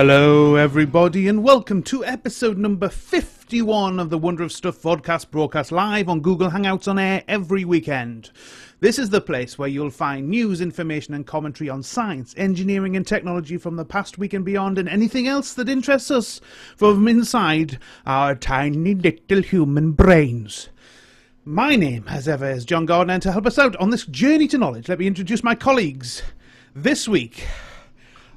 Hello, everybody, and welcome to episode number 51 of the Wonder of Stuff podcast, broadcast live on Google Hangouts on air every weekend. This is the place where you'll find news, information, and commentary on science, engineering, and technology from the past week and beyond, and anything else that interests us from inside our tiny little human brains. My name, as ever, is John Gardner, and to help us out on this journey to knowledge, let me introduce my colleagues. This week,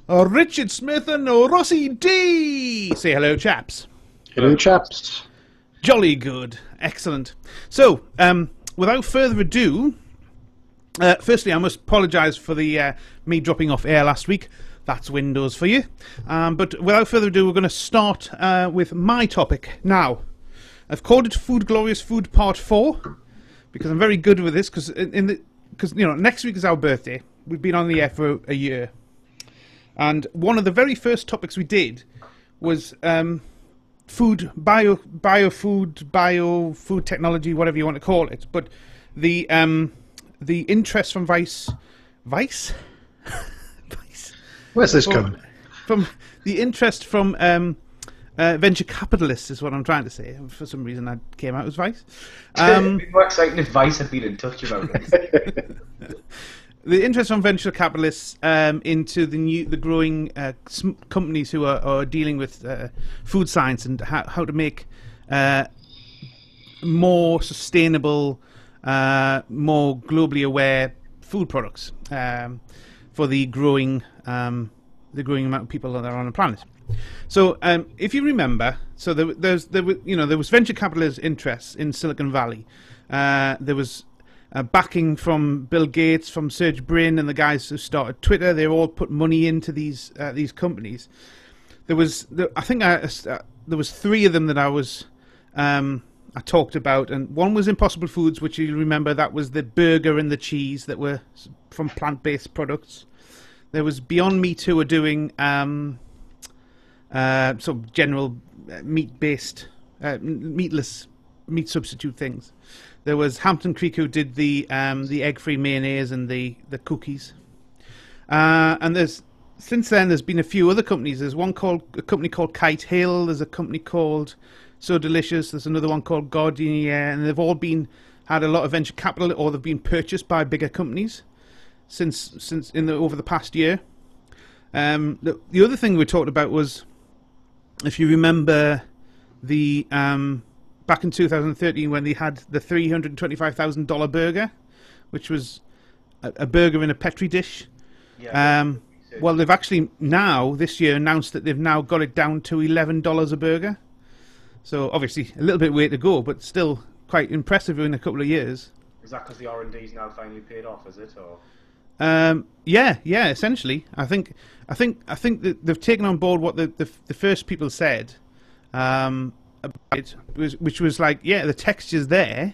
uh, Richard Smith and Rossi D. Say hello, chaps. Hello, chaps. Jolly good. Excellent. So, um, without further ado, uh, firstly, I must apologise for the uh, me dropping off air last week. That's Windows for you. Um, but without further ado, we're going to start uh, with my topic now. I've called it Food Glorious Food Part Four because I'm very good with this. Because in, in the because you know next week is our birthday. We've been on the air for a year, and one of the very first topics we did was um, food, bio, bio food, bio food technology, whatever you want to call it. But the um, the interest from Vice, Vice, Vice, Where's this from, coming? from the interest from um, uh, venture capitalists is what I'm trying to say. For some reason, I came out as Vice. Um, It'd be more exciting if Vice had been in touch about it. the interest from venture capitalists um, into the new, the growing uh, companies who are, are dealing with uh, food science and how, how to make uh, more sustainable, uh, more globally aware food products um, for the growing um, the growing amount of people that are on the planet. So, um, if you remember, so there, there's there were, you know there was venture capitalist interests in Silicon Valley. Uh, there was uh, backing from Bill Gates, from Serge Brin, and the guys who started Twitter. They all put money into these uh, these companies. There was, there, I think, I, uh, there was three of them that I was um, I talked about, and one was Impossible Foods, which you remember that was the burger and the cheese that were from plant-based products. There was Beyond Meat who were doing um, uh, sort of general uh, meat-based, uh, meatless meat substitute things. There was Hampton Creek who did the um, the egg-free mayonnaise and the the cookies. Uh, and there's since then there's been a few other companies. There's one called a company called Kite Hill. There's a company called So Delicious. There's another one called Gardenia, and they've all been had a lot of venture capital or they've been purchased by bigger companies since since in the over the past year. Um, the, the other thing we talked about was if you remember the um, back in 2013 when they had the $325,000 burger, which was a, a burger in a petri dish. Um, well, they've actually now this year announced that they've now got it down to eleven dollars a burger. So obviously a little bit way to go, but still quite impressive in a couple of years. Is that because the R and D's now finally paid off? Is it or? Um, yeah, yeah. Essentially, I think, I think, I think that they've taken on board what the the, the first people said, um, about it, was, which was like, yeah, the texture's there,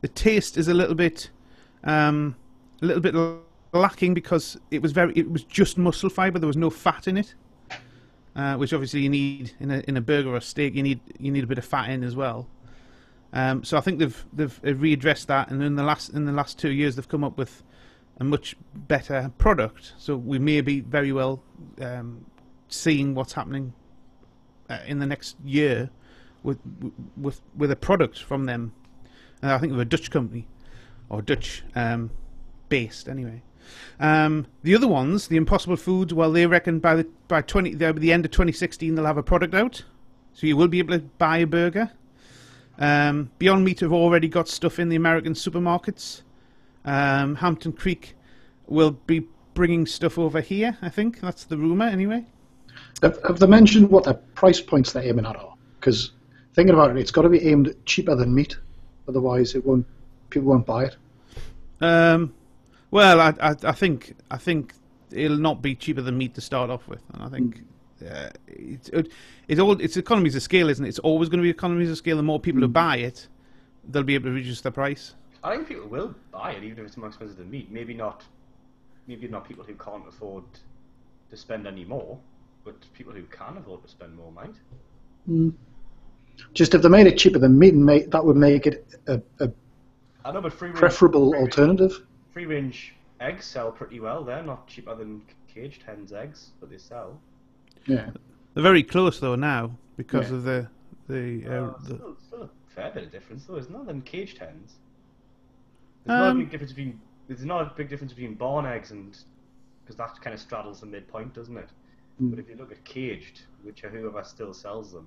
the taste is a little bit, um, a little bit lacking because it was very, it was just muscle fiber. There was no fat in it, uh, which obviously you need in a in a burger or a steak. You need you need a bit of fat in as well. Um, so I think they've they've readdressed that, and in the last in the last two years they've come up with a much better product. So we may be very well um, seeing what's happening uh, in the next year with with with a product from them. Uh, I think of a Dutch company or Dutch um, based anyway. Um, the other ones, the Impossible Foods, well, they reckon by the by twenty by the end of 2016 they'll have a product out, so you will be able to buy a burger. Um, Beyond Meat have already got stuff in the American supermarkets. Um, Hampton Creek will be bringing stuff over here. I think that's the rumor, anyway. Have, have they mentioned what the price points they're aiming at are? Because thinking about it, it's got to be aimed cheaper than meat, otherwise it won't. People won't buy it. Um, well, I, I, I think I think it'll not be cheaper than meat to start off with, and I think uh, it's it, it's all it's economies of scale, isn't it? It's always going to be economies of scale. The more people who buy it, they'll be able to reduce the price. I think people will buy it even if it's more expensive than meat. Maybe not. Maybe not people who can't afford to spend any more, but people who can afford to spend more might. Just if they made it cheaper than meat, and make, that would make it a, a I know, but free range, preferable free range- alternative. Free range eggs sell pretty well. They're not cheaper than caged hens' eggs, but they sell. Yeah. They're very close though now because Yeah. of the the, uh, Uh, the still, still a fair bit of difference, though, isn't there, than caged hens? There's not a Um, big difference between there's not a big difference between barn eggs and because that kind of straddles the midpoint, doesn't it? Mm. But if you look at caged, which are whoever still sells them,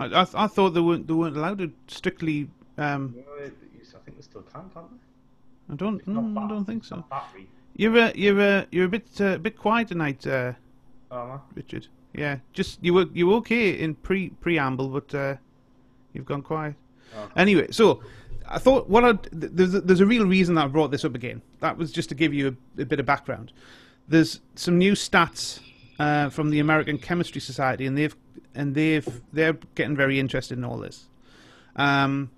I, I, th- I thought they weren't they weren't allowed to strictly. Um, it- I think they still can, can't they? I don't. Not Mm, I don't think so. You're uh, you're uh, you're a bit uh, bit quiet tonight, uh, Oh, Richard. Yeah, just you were you were okay in pre preamble, but uh, you've gone quiet. Oh. Anyway, so I thought what I'd, there's a, there's a real reason that I brought this up again. That was just to give you a, a bit of background. There's some new stats uh, from the American Chemistry Society, and they've and they've they're getting very interested in all this. Um,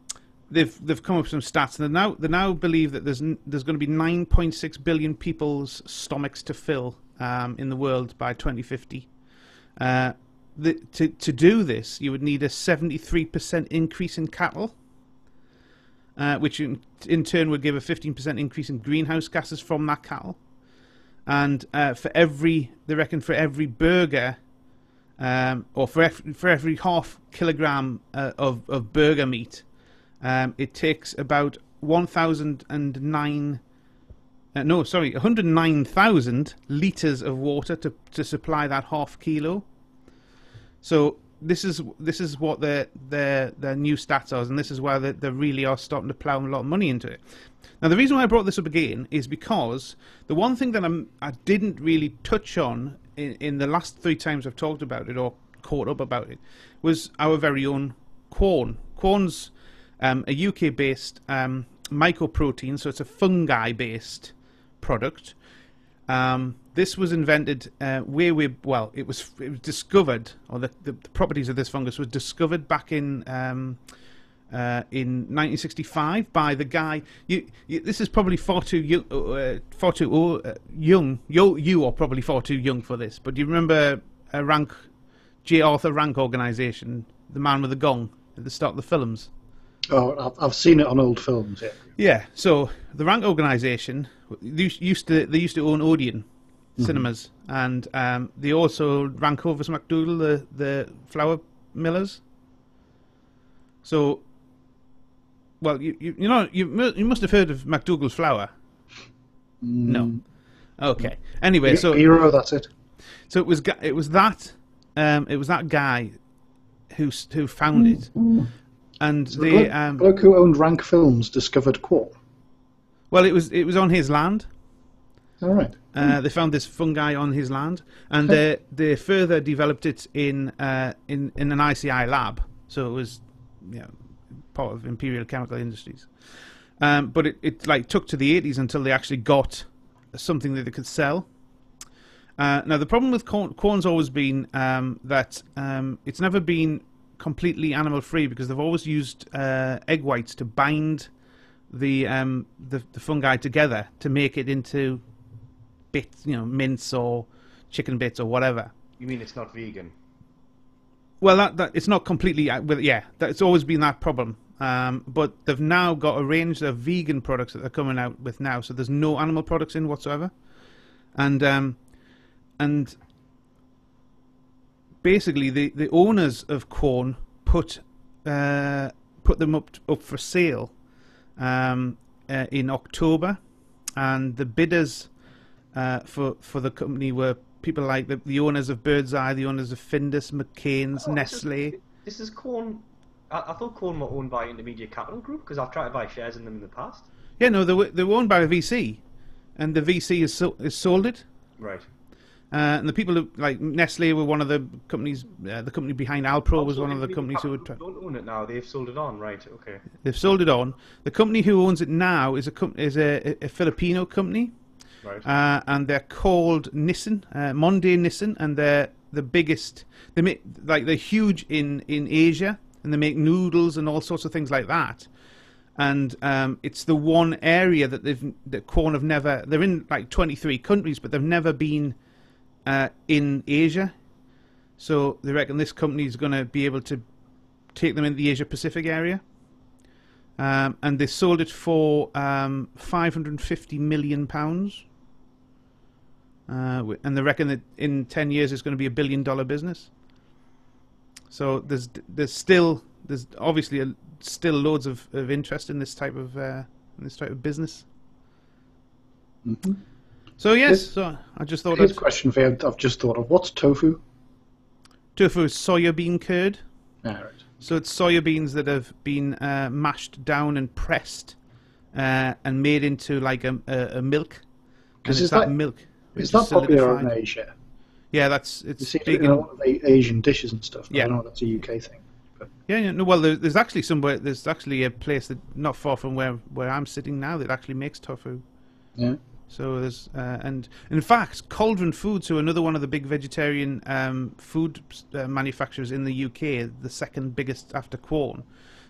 they've they've come up with some stats, and they now they now believe that there's there's going to be 9.6 billion people's stomachs to fill um, in the world by 2050. Uh, the, to to do this, you would need a 73% increase in cattle, uh, which in, in turn would give a 15% increase in greenhouse gases from that cattle. And uh, for every, they reckon, for every burger, um, or for for every half kilogram uh, of of burger meat, um, it takes about 1,009. Uh, no, sorry, 109,000 liters of water to to supply that half kilo. So this is this is what their their their new stats are, and this is why they, they really are starting to plough a lot of money into it. Now, the reason why I brought this up again is because the one thing that I'm, I didn't really touch on in, in the last three times I've talked about it or caught up about it was our very own Quorn. Quorn's um, a UK-based um, mycoprotein, so it's a fungi-based product. Um, this was invented uh, where we well, it was it was discovered, or the, the, the properties of this fungus was discovered back in um, uh, in 1965 by the guy. You, you, this is probably far too young, uh, far too uh, young. You, you are probably far too young for this. But do you remember a rank, J. Arthur Rank organisation, the man with the gong at the start of the films? Oh, I've, seen it on old films. Yeah. Yeah. So the Rank organisation they used to they used to own Odeon cinemas, and um, they also ran Hovis McDougall, the the flour millers. So, well, you you, you know you you must have heard of McDougall's flour. No. Okay. Anyway, so Hero, that's it. so it was it was that um, it was that guy who who found it, and The bloke, um, bloke who owned Rank Films discovered Quorn. well it was it was on his land. All right. Uh, they found this fungi on his land, and they they further developed it in uh, in in an ICI lab. So it was, you know, part of Imperial Chemical Industries. Um, but it, it like took to the 80s until they actually got something that they could sell. Uh, now the problem with Quorn, Quorn's always been um, that um, it's never been completely animal free because they've always used uh, egg whites to bind the, um, the the fungi together to make it into bits, you know, mince or chicken bits or whatever. You mean it's not vegan? Well, that, that it's not completely. uh, Well, yeah, that, it's always been that problem. Um, but they've now got a range of vegan products that they're coming out with now. So there's no animal products in whatsoever, and um, and basically the, the owners of Quorn put uh, put them up up for sale um, uh, in October, and the bidders uh, for for the company were people like the, the owners of Birdseye, the owners of Findus, McCain's, Oh, this is- Nestle. This is Quorn. I, I thought Quorn were owned by Intermediate Capital Group because I've tried to buy shares in them in the past. Yeah, no, they were they were owned by a VC, and the VC has so, has sold it. Right. Uh, and the people who, like Nestle were one of the companies. Uh, the company behind Alpro was So one of the companies who would. Group don't own it now. They've sold it on. Right. Okay. they've sold it on. The company who owns it now is a com- is a, a Filipino company, Right. uh, and they're called Nissin, uh, Monde Nissin, and they're the biggest. They make like they're huge in in Asia, and they make noodles and all sorts of things like that. And um, it's the one area that they've that Quorn have never. They're in like 23 countries, but they've never been uh, in Asia. So they reckon this company is going to be able to take them in the Asia Pacific area. Um, and they sold it for um, 550 million pounds. Uh, and they reckon that in ten years it's going to be a billion dollar business. So there's there's still there's obviously a, still loads of, of interest in this type of uh, in this type of business. Mhm. So yes, so I just thought Here's a question for you. I've just thought of what's tofu? tofu is soya bean curd. Ah, right. So it's soya beans that have been uh, mashed down and pressed uh, and made into like a, a, a milk. And it's is that, that- milk. Which not popular in. Asia? Yeah, that's it's big in a lot of Asian dishes and stuff. Yeah. I know that's a UK thing. But yeah, yeah. No, well, there, there's actually somewhere. There's actually a place that not far from where where I'm sitting now that actually makes tofu. yeah. So there's uh, and in fact, Cauldron Foods, who are another one of the big vegetarian um, food uh, manufacturers in the UK, the second biggest after Quorn,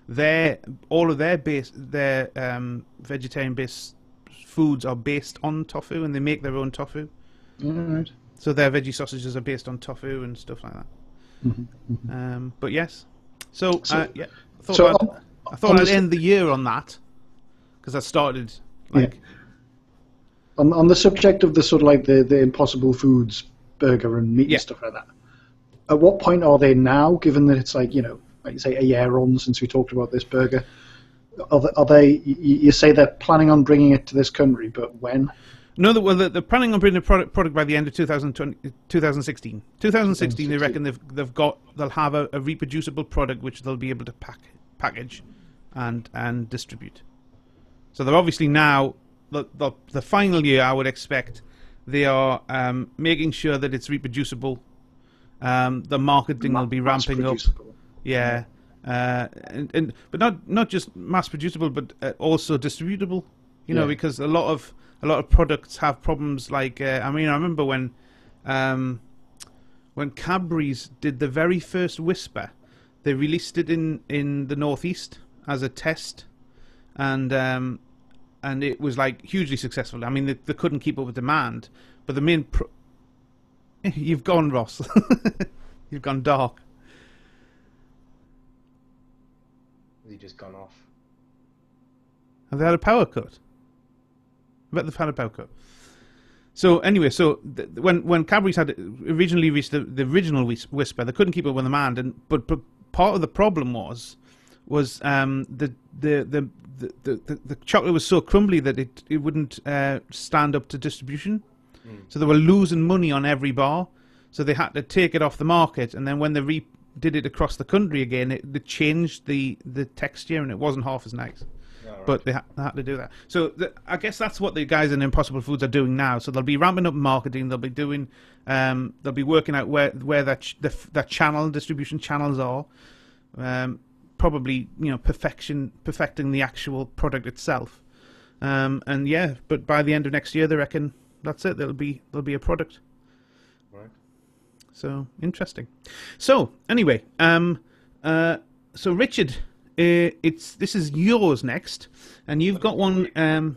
their all of their base their um, vegetarian based foods are based on tofu, and they make their own tofu. All right. So their veggie sausages are based on tofu and stuff like that. Mhm, Um, but yes, so, So- uh, yeah, I thought so I'd, on- I thought I'd the- end the year on that because I started like On, on the subject of the sort of like the, the Impossible Foods burger and meat Yeah. and stuff like that, at what point are they now, given that it's like, you know, like you say, a year on since we talked about this burger? Are they, are they you, say they're planning on bringing it to this country, but when? No, well, they're, planning on bringing the product, product by the end of 2020, 2016. 2016, they reckon they've they've got they'll have a, a reproducible product which they'll be able to pack package and and distribute. So they're obviously now the the, the final year. I would expect they are um, making sure that it's reproducible. Um, the marketing will be ramping up. Yeah, uh, and, and but not not just mass producible, but uh, also distributable. You know, because a lot of a lot of products have problems. Like uh, I mean, I remember when um, when Cadbury's did the very first Wispa, they released it in in the northeast as a test, and um, and it was like hugely successful. I mean, they, they couldn't keep up with demand, but the main pro- you've gone Ross, you've gone dark. He just gone off? Have they had a power cut? I bet they've had a power cut. So anyway, so th- when when Cadbury's had originally reached the, the original Wispa, they couldn't keep up with the demand, and but, but part of the problem was was um, the, the, the the the the chocolate was so crumbly that it it wouldn't uh, stand up to distribution. So they were losing money on every bar. So they had to take it off the market, and then when they re- did it across the country again, it, they changed the the texture, and it wasn't half as nice Alright. but they, ha- they had to do that. So th I guess that's what the guys in Impossible Foods are doing now. So they'll be ramping up marketing. They'll be doing, um, they'll be working out where where that ch- the, that channel distribution channels are. Um, probably you know perfection perfecting the actual product itself. Um, and yeah, but by the end of next year, they reckon that's it. There'll be there'll be a product. So interesting. So anyway, um, uh, so Richard, uh, it's this is yours next, and you've got one. Um,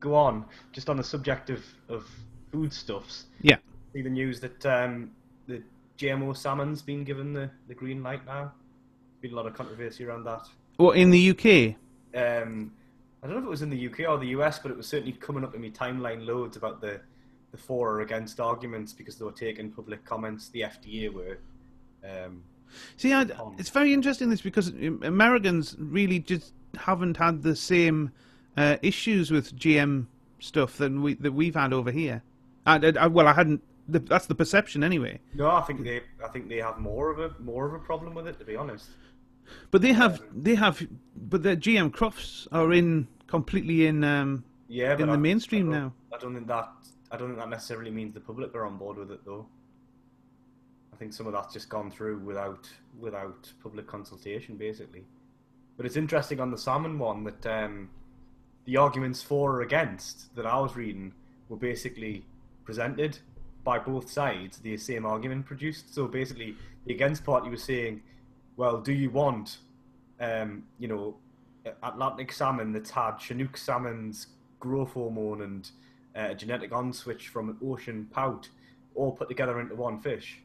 go on, just on the subject of, of foodstuffs, yeah, see the news that um, the GMO salmon's been given the, the green light now. Been a lot of controversy around that. well, in the UK. Um, I don't know if it was in the UK or the US, but it was certainly coming up in my timeline loads about the, the for or against arguments because they were taking public comments. The FDA were. Um, See, I, Um, it's very interesting this because um, Americans really just haven't had the same uh, issues with GM stuff that we that we've had over here. I, I, well, I hadn't. The, that's the perception anyway. no, I think they I think they have more of a more of a problem with it. To be honest. But they have they have, but the GM crops are in completely in. Um, Yeah, In the mainstream now. I don't think that I don't think that necessarily means the public are on board with it though. I think some of that's just gone through without without public consultation, basically. But it's interesting on the salmon one that um, the arguments for or against that I was reading were basically presented by both sides. The same argument produced. So basically, the against party was saying, "Well, do you want, um, you know, Atlantic salmon that's had Chinook salmon's growth hormone and uh, genetic on switch from an ocean pout all put together into one fish.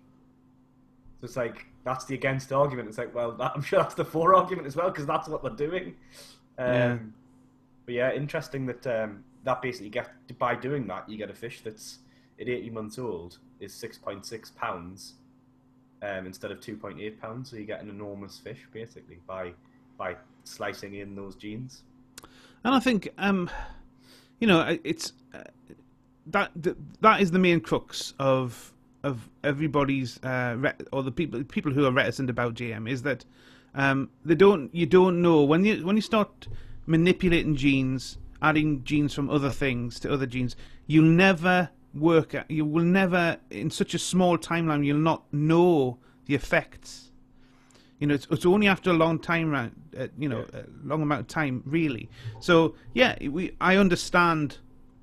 So it's like that's the against argument. It's like, well, that, I'm sure that's the for argument as well because that's what they're doing. Um, Yeah. But yeah, interesting that um, that basically get by doing that you get a fish that's at 80 months old is 6.6 pounds um, instead of 2.8 pounds. So you get an enormous fish basically by by slicing in those genes. And I think, um, you know, it's uh, that that is the main crux of of everybody's uh, or the people people who are reticent about GM is that um, they don't you don't know when you when you start manipulating genes, adding genes from other things to other genes, you'll never work. out- You will never in such a small timeline. You'll not know the effects. You know, it's, it's only after a long time, uh, you know, a long amount of time, really. So, yeah, we I understand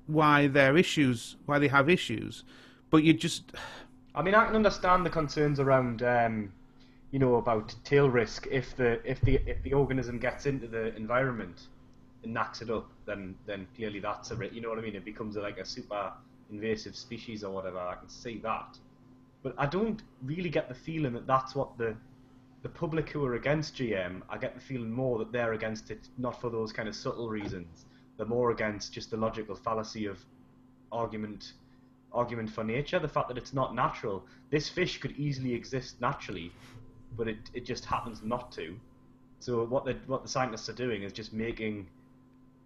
why there are issues, why they have issues, but you just, I mean, I can understand the concerns around, um, you know, about tail risk if the if the if the organism gets into the environment and knacks it up, then then clearly that's a you know what I mean. It becomes like a super invasive species or whatever. I can see that, but I don't really get the feeling that that's what the the public who are against GM. I get the feeling more that they're against it not for those kind of subtle reasons. They're more against just the logical fallacy of argument argument for nature, the fact that it's not natural. This fish could easily exist naturally, but it, it just happens not to. So what the what the scientists are doing is just making,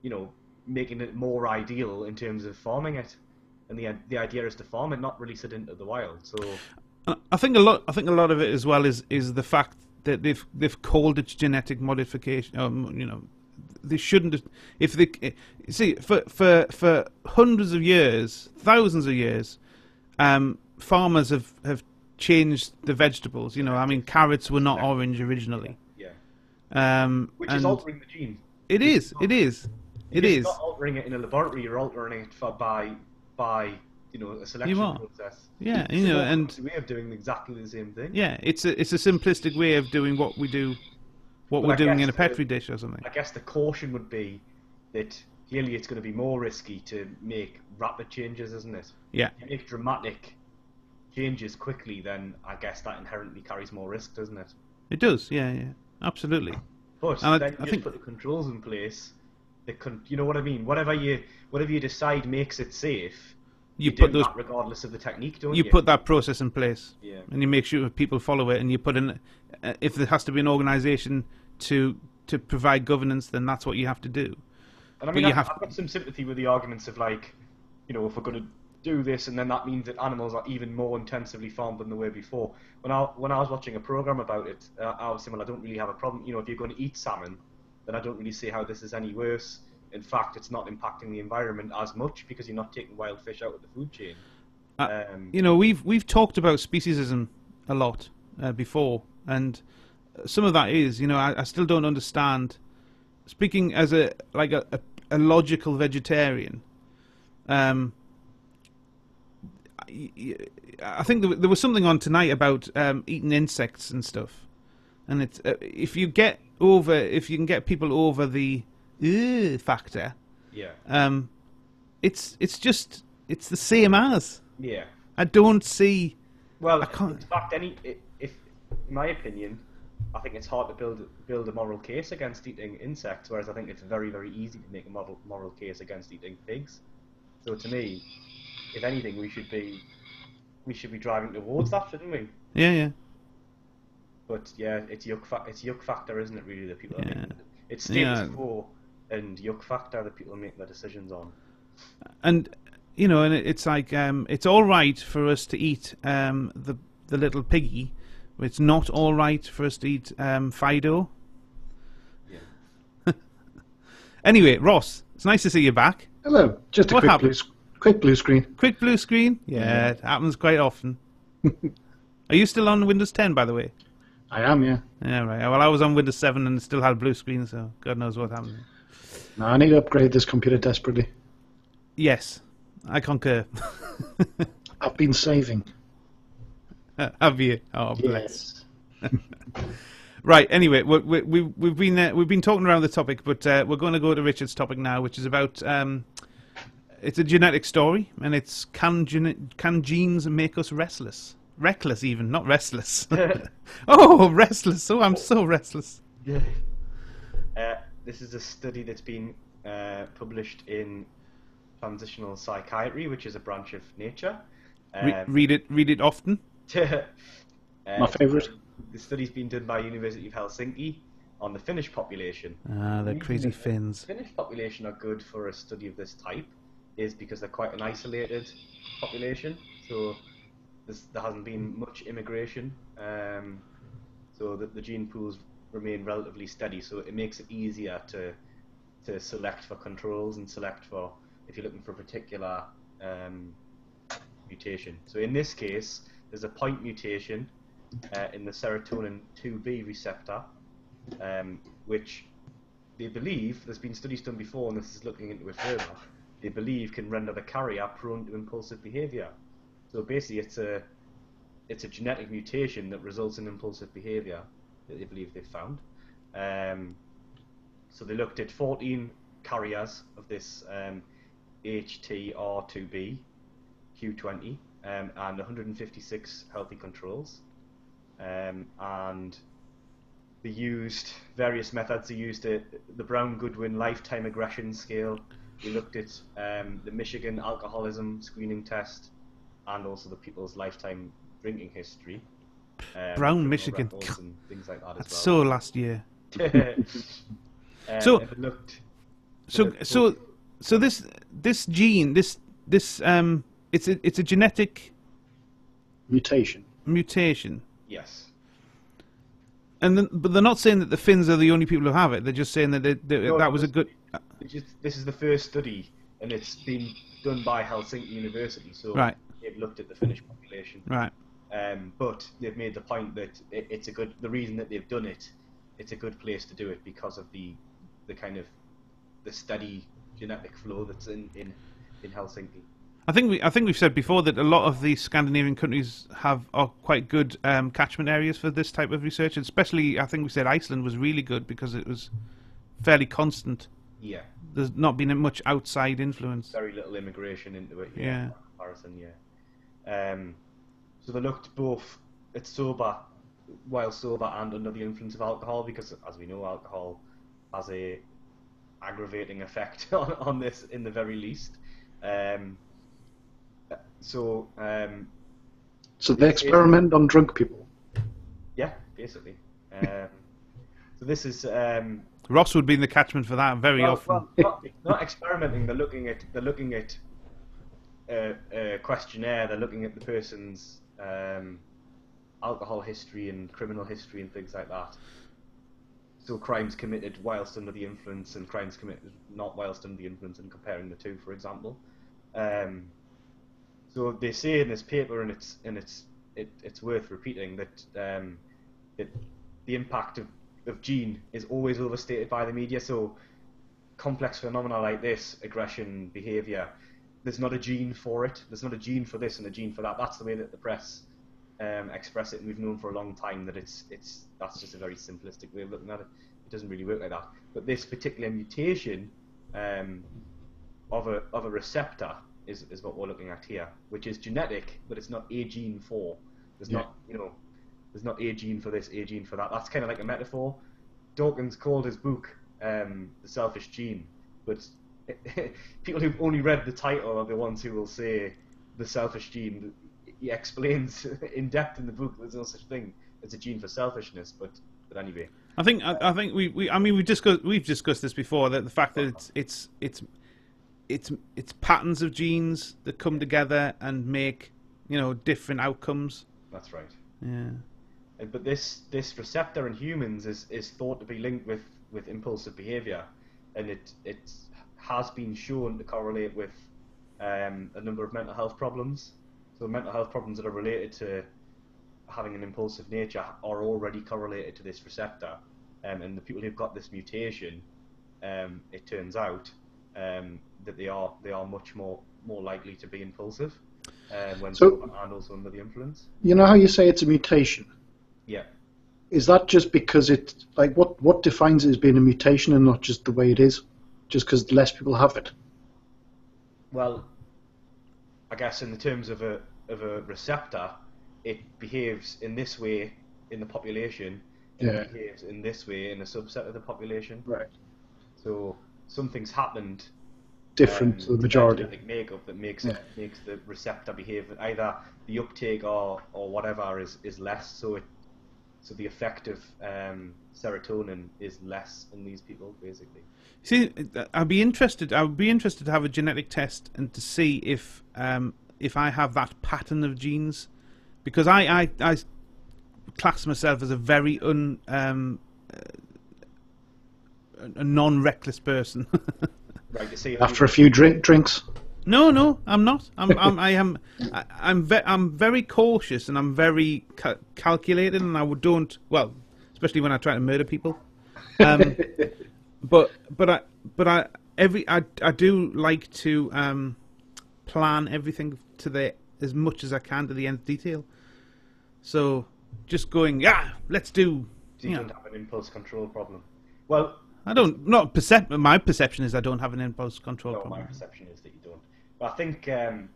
you know, making it more ideal in terms of farming it, and the the idea is to farm it, not release it into the wild. So I think a lot. I think a lot of it as well is is the fact that they've they've called it genetic modification. Um, you know, they shouldn't. have- If they eh, see for for for hundreds of years, thousands of years, um, farmers have have changed the vegetables. You know, I mean, carrots were not orange originally. yeah, Um, which is altering the gene. It is. It is. It You're not altering it in a laboratory. You're altering it for, by by you know a selection are. process. Yeah, It's you know, and way of doing exactly the same thing. yeah, it's a it's a simplistic way of doing what we do, what But we're I doing in a the- petri dish or something. I guess the caution would be that clearly it's going to be more risky to make rapid changes, isn't it? Yeah. If you make dramatic changes quickly, then I guess that inherently carries more risk, doesn't it? It does, yeah, yeah, absolutely. But And I- then you I just think- put the controls in place. That con- you know what I mean? Whatever you whatever you decide makes it safe, You do put those, that regardless of the technique, don't you you? put that process in place, Yeah. and you make sure people follow it, and you put in, uh, if there has to be an organisation to to provide governance, then that's what you have to do. And I mean, you I've, have- I've got some sympathy with the arguments of like, you know, if we're going to do this, and then that means that animals are even more intensively farmed than they were before. When I when I was watching a program about it, uh, I was saying, well, I don't really have a problem. You know, if you're going to eat salmon, then I don't really see how this is any worse. In fact, it's not impacting the environment as much because you're not taking wild fish out of the food chain. Uh, Um, You know, we've we've talked about speciesism a lot uh, before, and some of that is, you know, I, I still don't understand. Speaking as a like a, a, a logical vegetarian, um, I, I think there, there was something on tonight about um, eating insects and stuff, and it's uh, if you get over if you can get people over the "Ugh" factor, yeah, um, it's it's just it's the same as. yeah. I don't see. Well, I can't- in fact, any if, in my opinion, I think it's hard to build build a moral case against eating insects, whereas I think it's very very easy to make a moral moral case against eating pigs. So to me, if anything, we should be we should be driving towards that, shouldn't we? Yeah, yeah, But yeah, it's yuck fa- it's yuck factor, isn't it? Really, that people Yeah. It's status Yeah. quo and yuck factor that people make their decisions on. and you know, and it's like um, it's all right for us to eat um, the the little piggy, but it's not all right for us to eat um, Fido. Yeah. Anyway, Ross, it's nice to see you back. Hello. Just a What quick happened? blue, quick blue screen. Quick blue screen. Yeah, it happens quite often. Are you still on Windows 10, by the way? I am, yeah. Yeah, right. Well, I was on Windows 7 and still had blue screen, so God knows what happened. No, I need to upgrade this computer desperately. Yes, I concur. I've been saving. Have you? Oh, bless. Yes. Right. Anyway, we, we, we, we've been uh, we've been talking around the topic, but uh, we're going to go to Richard's topic now, which is about um, it's a genetic story, and it's can gene- can genes make us restless, reckless, even not restless. oh, restless! Oh, I'm so restless. Yeah. This is a study that's been uh, published in Translational Psychiatry, which is a branch of Nature. Re- Um, read it. Read it often. uh, My favourite. The study's been done by University of Helsinki on the Finnish population. Ah, the crazy that the Finns. Finnish population are good for a study of this type is because they're quite an isolated population. So there's, there hasn't been much immigration. Um, so the, the gene pools remain relatively steady. So it makes it easier to to select for controls and select for if you're looking for a particular um, mutation. So in this case, there's a point mutation uh, in the serotonin 2B receptor, um, which they believe, there's been studies done before, and this is looking into it further, they believe can render the carrier prone to impulsive behavior. So basically, it's a it's a genetic mutation that results in impulsive behavior that they believe they've found. Um, so they looked at 14 carriers of this um, HTR2B Q20 um, and 156 healthy controls. Um, and they used various methods. They used a, the Brown Goodwin Lifetime Aggression Scale. They looked at um, the Michigan Alcoholism Screening Test and also the people's lifetime drinking history. Um, Brown, Michigan. and things like that That's as so last year. Um, So- looked. So the- so so this this gene this this um it's a it's a genetic Mutation. mutation. Yes. And then, but they're not saying that the Finns are the only people who have it. They're just saying that they, they, No, that was a good. Just, this is the first study, and it's been done by Helsinki University. So Right. they've looked at the Finnish population. Right. Um, but they've made the point that it, it's a good. The reason that they've done it, it's a good place to do it because of the, the kind of, the steady genetic flow that's in in, in Helsinki. I think we I think we've said before that a lot of the Scandinavian countries have are quite good um, catchment areas for this type of research. Especially, I think we said Iceland was really good because it was fairly constant. Yeah. There's not been much outside influence. very little immigration into it. Yeah. Yeah. Comparison, yeah. Um, so they looked both at sober, while sober, and under the influence of alcohol, because as we know, alcohol has a aggravating effect on, on this, in the very least. Um, so um, So they experiment on drunk people. yeah, basically. Um, so this is um, Ross would be in the catchment for that very well, often. well, not, not experimenting. They're looking at they're looking at a, a questionnaire. They're looking at the person's um, alcohol history and criminal history and things like that. So crimes committed whilst under the influence and crimes committed not whilst under the influence, and comparing the two, for example. Um, so they say in this paper, and it's and it's it, it's worth repeating that um, that the impact of, of gene is always overstated by the media. So complex phenomena like this, aggression, behaviour, there's not a gene for it. There's not a gene for this and a gene for that. That's the way that the press um, express it, and we've known for a long time that it's it's that's just a very simplistic way of looking at it. It doesn't really work like that. But this particular mutation um, of a of a receptor is, is what we're looking at here, which is genetic, but it's not a gene for. There's Yeah. not you know there's not a gene for this, a gene for that. That's kind of like a metaphor. Dawkins called his book um, "The Selfish Gene," but people who've only read the title are the ones who will say "The Selfish Gene." He explains in depth in the book there's no such thing as a gene for selfishness, but but anyway, I think I, I think we, we I mean we discussed we've discussed this before that the fact that it's it's it's it's it's patterns of genes that come together and make you know different outcomes. that's right. Yeah. Uh, But this this receptor in humans is, is thought to be linked with, with impulsive behaviour, and it it has been shown to correlate with um, a number of mental health problems. So mental health problems that are related to having an impulsive nature are already correlated to this receptor, um, and the people who've got this mutation, um, it turns out um, that they are they are much more more likely to be impulsive, um, when So- and also under the influence. You know how you say it's a mutation? Yeah. Is that just because it like what what defines it as being a mutation and not just the way it is? Just because less people have it. Well, I guess in the terms of a of a receptor, it behaves in this way in the population, and Yeah. it behaves in this way in a subset of the population. Right. So something's happened different to the um, majority. genetic makeup that makes Yeah. it, makes the receptor behave either the uptake or, or whatever is, is less so it so the effective um, serotonin is less in these people basically See, I'd be interested. I would be interested to have a genetic test and to see if um, if I have that pattern of genes, because I I, I class myself as a very un um, uh, a non-reckless person. right you see After a few drink, drinks, no, no, I'm not. I'm, I'm I am I, I'm ve- I'm very cautious and I'm very ca- calculated, and I would don't well, especially when I try to murder people. Um, but but I but I every I I do like to um, plan everything to the as much as I can to the nth detail. So just going, yeah, let's do. so you Yeah. don't have an impulse control problem well I don't not percep. My perception is I don't have an impulse control no, my problem. perception is that you don't but I think um,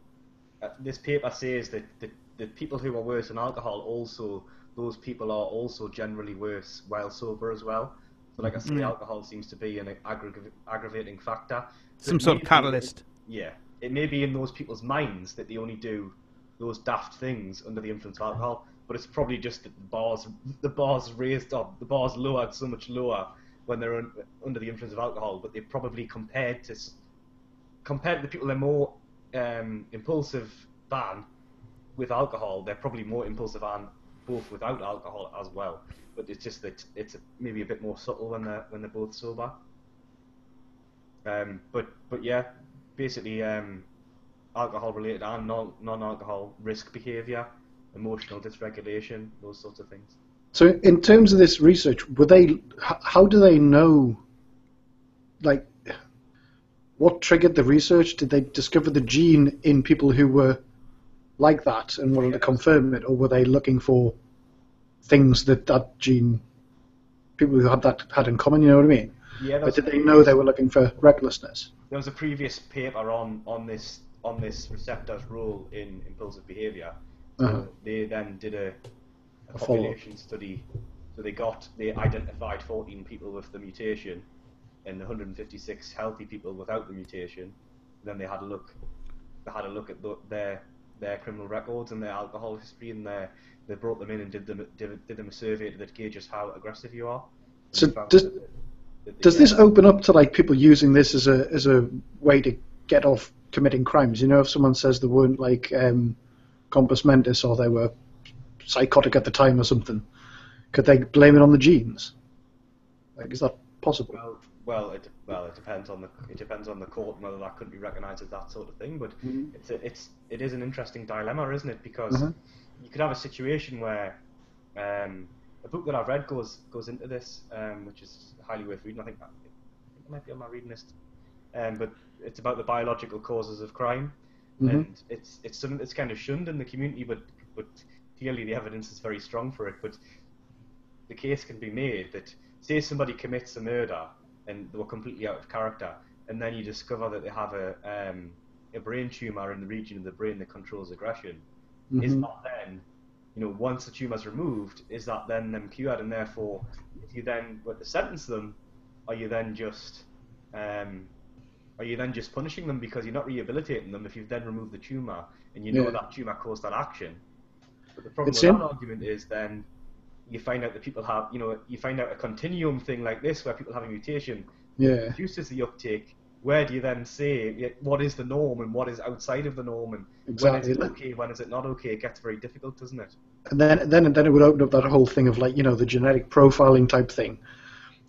uh, this paper says that the, the people who are worse in alcohol also those people are also generally worse while sober as well so like I say Mm. alcohol seems to be an aggra- aggravating factor So Some sort of be- catalyst. Yeah, it may be in those people's minds that they only do those daft things under the influence of alcohol, but it's probably just that the bars, the bars raised up, the bars lowered so much lower when they're un, under the influence of alcohol. But they're probably compared to compared to the people they're more um, impulsive than with alcohol, they're probably more impulsive than both without alcohol as well. But it's just that it's maybe a bit more subtle when they're when they're both sober. Um, but but yeah, basically um, alcohol related and non non alcohol risk behaviour, emotional dysregulation, those sorts of things. So, in terms of this research, were they? How do they know? Like, what triggered the research? Did they discover the gene in people who were like that and wanted to confirm it, or were they looking for things that that gene, people who had that had in common? You know what I mean? Yeah, But did they know they were looking for recklessness? there was a previous paper on, on this on this receptor's role in impulsive behaviour. So Uh-huh. they then did a, a population study. So they got they identified 14 people with the mutation, and 156 healthy people without the mutation. Then they had a look. They had a look at the, their their criminal records and their alcohol history, and their, they brought them in and did them did, did them a survey that gauges how aggressive you are. So does- that- that Does this open up to like people using this as a as a way to get off committing crimes? You know, if someone says they weren't like um, compos mentis or they were psychotic at the time or something, could they blame it on the genes? Like, is that possible? Well, well, it well it depends on the it depends on the court and whether that could be recognised as that sort of thing. But Mhm. it's a, it's it is an interesting dilemma, isn't it? Because Mhm. you could have a situation where um, a book that I've read goes goes into this, um, which is highly worth reading. I think, that, I think it might be on my reading list. Um, but it's about the biological causes of crime, Mhm. and it's it's something that's kind of shunned in the community, but but clearly the evidence is very strong for it. But the case can be made that say somebody commits a murder and they were completely out of character, and then you discover that they have a um, a brain tumor in the region of the brain that controls aggression. Is Mhm. that then, you know, once the tumor's removed, is that then them cured? And therefore, if you then were to sentence them, are you then just um, are you then just punishing them because you're not rehabilitating them if you've then removed the tumor and you know Yeah. that tumor caused that action? But the problem It's with that argument is then you find out that people have, you know, you find out a continuum thing like this where people have a mutation Yeah. reduces the uptake. Where do you then say what is the norm and what is outside of the norm and Exactly. when is it okay, when is it not okay? It gets very difficult, doesn't it? And then then then it would open up that whole thing of like you know the genetic profiling type thing,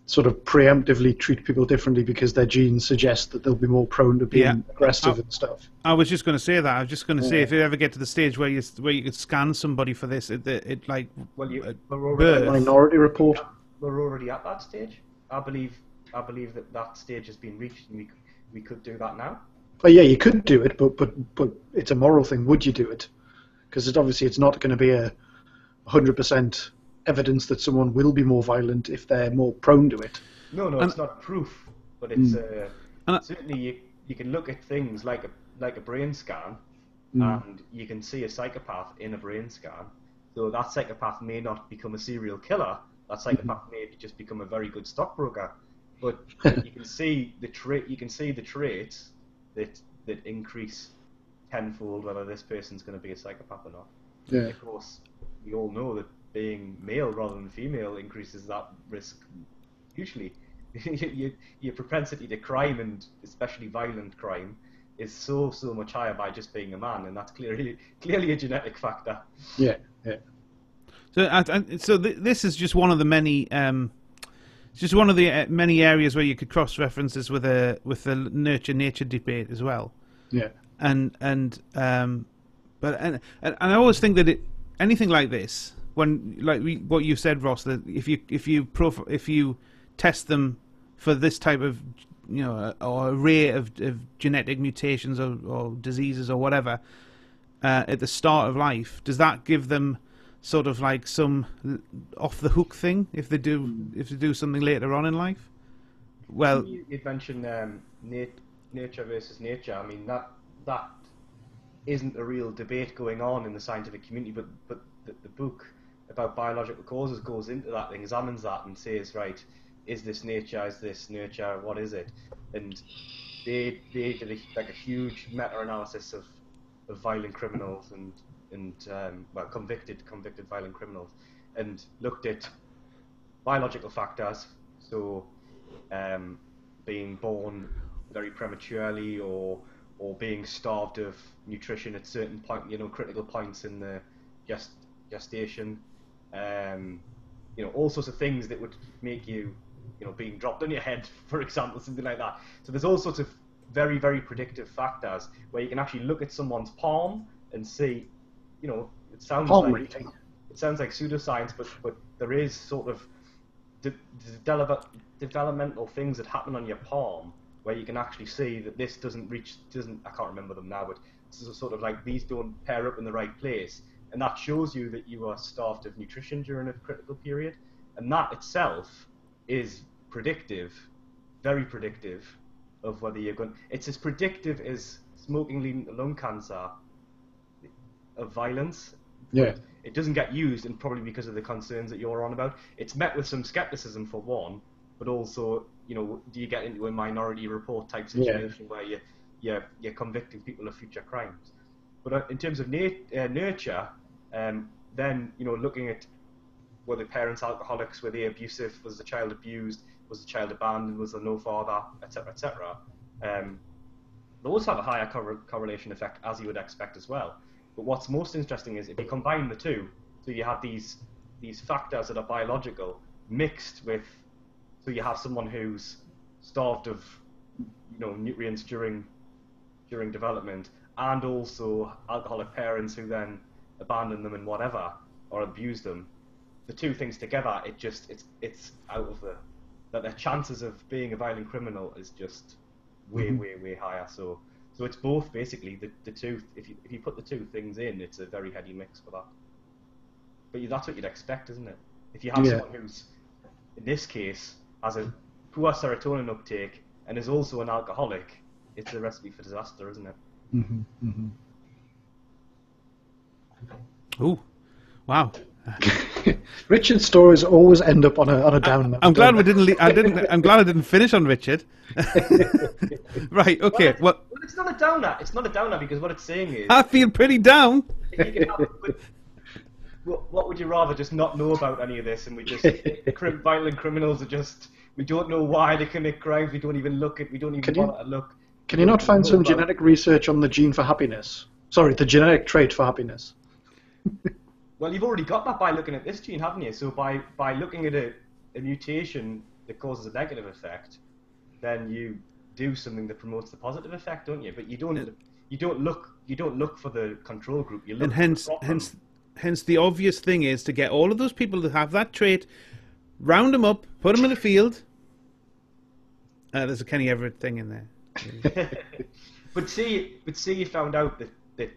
sort of preemptively treat people differently because their genes suggest that they'll be more prone to being Yeah. aggressive Uh, and stuff. I was just going to say that. I was just going to say if you ever get to the stage where you where you could scan somebody for this, it, it, it like Well, you, uh, we're already, birth. Minority Report. we're already at that stage. I believe I believe that that stage has been reached, and we we could do that now. Oh yeah, you could do it, but but but it's a moral thing. Would you do it? Because it's obviously it's not going to be a hundred percent evidence that someone will be more violent if they're more prone to it. No, no, And- it's not proof, but it's uh, And I- certainly you, you can look at things like a like a brain scan, Mm. and you can see a psychopath in a brain scan. So that psychopath may not become a serial killer. That psychopath may just become a very good stockbroker. But you can see the trait. You can see the traits that that increase tenfold whether this person's going to be a psychopath or not. Yeah. Of course, we all know that being male rather than female increases that risk hugely. your, your propensity to crime and especially violent crime is so so much higher by just being a man, and that's clearly clearly a genetic factor. Yeah. Yeah. So, I, I, so th- this is just one of the many, um, it's just one of the uh, many areas where you could cross references with a with the nurture nature debate as well. Yeah. And and um, but and and I always think that it anything like this when like we, what you said, Ross, that if you if you prof- if you test them for this type of you know or array of, of genetic mutations or, or diseases or whatever uh, at the start of life, does that give them sort of like some off the hook thing if they do if they do something later on in life? Well, you would mentioned um, nat- nature versus nature. I mean that that isn't a real debate going on in the scientific community, but but the, the book about biological causes goes into that, examines that, and says right, is this nature? Is this nurture? What is it? And they they did a, like a huge meta-analysis of, of violent criminals and and um, well convicted convicted violent criminals, and looked at biological factors. So um, being born very prematurely or or being starved of nutrition at certain point, you know, critical points in the gest- gestation, um, you know, all sorts of things that would make you, you know, being dropped on your head, for example, something like that. So there's all sorts of very, very predictive factors where you can actually look at someone's palm and see, you know, it sounds Palm like reading. it sounds like pseudoscience, but but there is sort of de- de- develop- developmental things that happen on your palm where you can actually see that this doesn't reach doesn't I can't remember them now, but this is sort of like these don't pair up in the right place, and that shows you that you are starved of nutrition during a critical period, and that itself is predictive, very predictive, of whether you're going. It's as predictive as smoking leading to lung cancer of violence. Yeah. It doesn't get used, and probably because of the concerns that you're on about. It's met with some skepticism for one, but also, you know, do you get into a minority report type Yeah. situation where you, you're, you're convicting people of future crimes? But uh, in terms of nat- uh, nurture, um, then, you know, looking at were the parents alcoholics, were they abusive, was the child abused, was the child abandoned, was there no father, etc., etc. Um, those have a higher corre- correlation effect, as you would expect as well. But what's most interesting is if you combine the two, so you have these these factors that are biological mixed with, so you have someone who's starved of, you know, nutrients during during development, and also alcoholic parents who then abandon them and whatever or abuse them. The two things together, it just it's it's out of the that their chances of being a violent criminal is just way Mhm. way way higher. So so it's both basically the, the two. If you if you put the two things in, it's a very heady mix for that. But you, that's what you'd expect, isn't it? If you have Yeah. someone who's in this case has a poor serotonin uptake and is also an alcoholic, it's a recipe for disaster, isn't it? hmm hmm ooh, wow. Richard's stories always end up on a on a down note. I'm glad we didn't. Le- I didn't. I'm glad I didn't finish on Richard. right. Okay. Well, Well, well, it's not a downer. It's not a downer because what it's saying is, I feel pretty down. if you can have, what, what would you rather just not know about any of this, and we just crim, violent criminals are just we don't know why they commit crimes. We don't even look at. We don't even Can you- bother to look. Can you not find some about- genetic research on the gene for happiness? Sorry, the genetic trait for happiness. Well, you've already got that by looking at this gene, haven't you? So by by looking at a, a mutation that causes a negative effect, then you do something that promotes the positive effect, don't you? But you don't you don't look you don't look for the control group. You look And the hence, hence, hence, the obvious thing is to get all of those people that have that trait, round them up, put them in a field. Uh, there's a Kenny Everett thing in there. but see, but see, you found out that that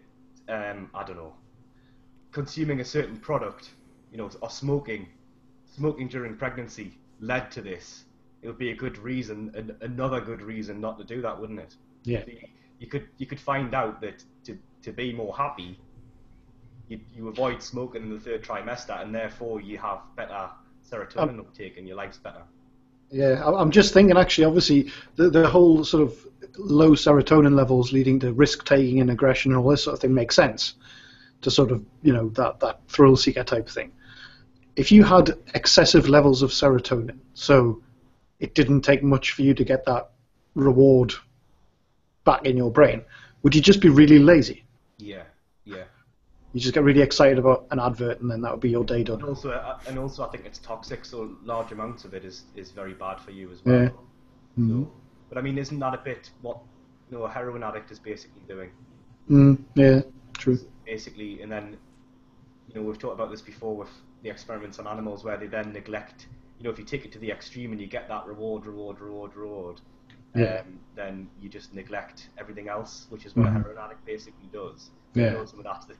um, I don't know, consuming a certain product, you know, or smoking, smoking during pregnancy led to this. It would be a good reason, and another good reason not to do that, wouldn't it? Yeah. So you, you could you could find out that to to be more happy, you you avoid smoking in the third trimester, and therefore you have better serotonin um, uptake and your life's better. Yeah, I'm just thinking. Actually, obviously, the the whole sort of low serotonin levels leading to risk taking and aggression and all this sort of thing makes sense. To sort of you know that that thrill seeker type thing. If you had excessive levels of serotonin, so it didn't take much for you to get that reward back in your brain, would you just be really lazy? Yeah, yeah. You just get really excited about an advert, and then that would be your day And done. also, uh, and also, I think it's toxic. So large amounts of it is, is very bad for you as well. Yeah. So, Mhm. but I mean, isn't that a bit what you know a heroin addict is basically doing? Mm, yeah, true. Basically, and then you know we've talked about this before with the experiments on animals where they then neglect. You know, if you take it to the extreme and you get that reward, reward, reward, reward, Yeah. um, then you just neglect everything else, which is what Mhm. a heroin addict basically does. Yeah. You know, some of that's the,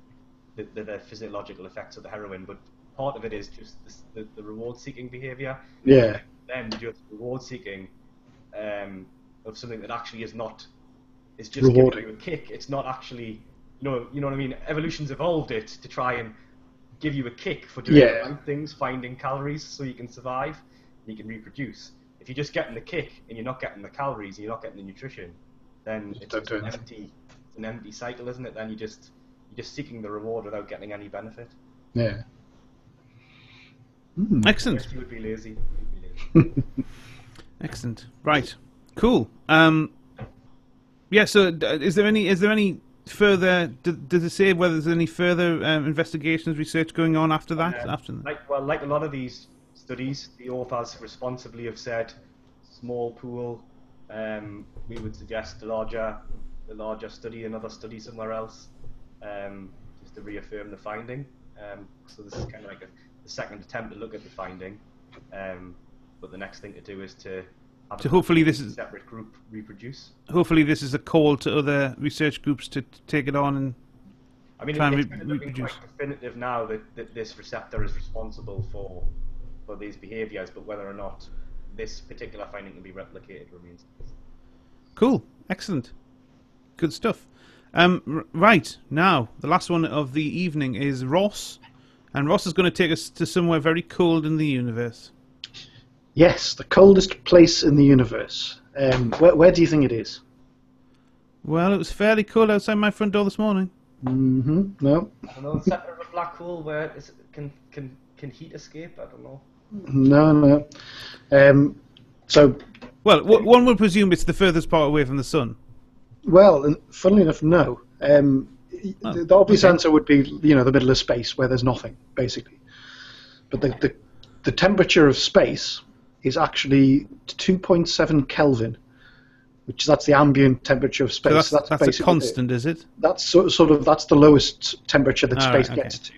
the, the, the physiological effects of the heroin, but part of it is just this, the, the reward-seeking behavior. Yeah, Then just reward-seeking um, of something that actually is not is just giving Rewarding. you a kick. It's not actually, you know, you know what I mean. Evolution's evolved it to try and give you a kick for doing Yeah. the right things, finding calories so you can survive, and you can reproduce. If you're just getting the kick and you're not getting the calories and you're not getting the nutrition, then Just it's don't just do an empty, it's an empty cycle, isn't it? Then you just you're just seeking the reward without getting any benefit. yeah. Mm. Excellent. You would be lazy. You'd be lazy. Excellent. Right. Cool. Um, yeah. So, is there any? Is there any further? d- Does it say whether there's any further um, investigations, research going on after that? Um, after that? like well, like a lot of these studies, the authors responsibly have said small pool. Um, we would suggest a larger, a larger study, another study somewhere else, um, just to reaffirm the finding. Um, so this is kind of like a, the second attempt to look at the finding. Um, but the next thing to do is to So hopefully this is- separate group reproduce. Hopefully, this is a call to other research groups to, take it on and I mean, Try and it's re- reproduce. quite definitive now that, that this receptor is responsible for for these behaviours, but whether or not this particular finding can be replicated remains. Cool. Excellent. Good stuff. Um, right. Now, the last one of the evening is Ross. And Ross is going to take us to somewhere very cold in the universe. Yes, the coldest place in the universe. Um, where, where do you think it is? Well, it was fairly cold outside my front door this morning. Mm-hmm. No, I don't know, the centre a black hole where it, can can can heat escape? I don't know. no, no. Um, so, Well, w- one would presume it's the furthest part away from the sun. well, and funnily enough, no. Um, Oh, the, the obvious okay. answer would be, you know, the middle of space where there's nothing, basically. But the the, the temperature of space is actually 2.7 Kelvin, which that's the ambient temperature of space. So that's, that's that's, a basically the- constant, is it? that's sort sort of that's the lowest temperature that All space right, okay. gets to.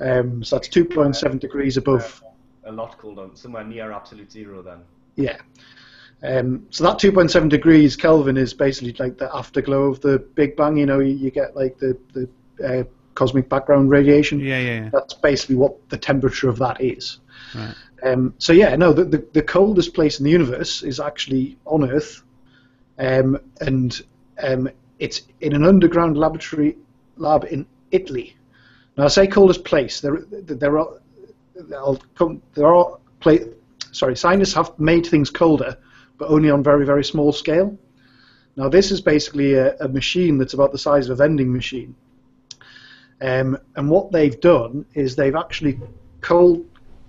Um, so that's 2.7 degrees above. A lot colder, somewhere near absolute zero. Then Yeah. Um, so that 2.7 degrees Kelvin is basically like the afterglow of the Big Bang. You know, you, you get like the the uh, cosmic background radiation. Yeah, yeah, yeah. That's basically what the temperature of that is. Right. Um, so yeah, no, the, the the coldest place in the universe is actually on Earth, um, and um, it's in an underground laboratory lab in Italy. Now I say coldest place. There there are I'll come, there are pla sorry scientists have made things colder, but only on very very small scale. Now this is basically a, a machine that's about the size of a vending machine. Um, and what they've done is they've actually cold,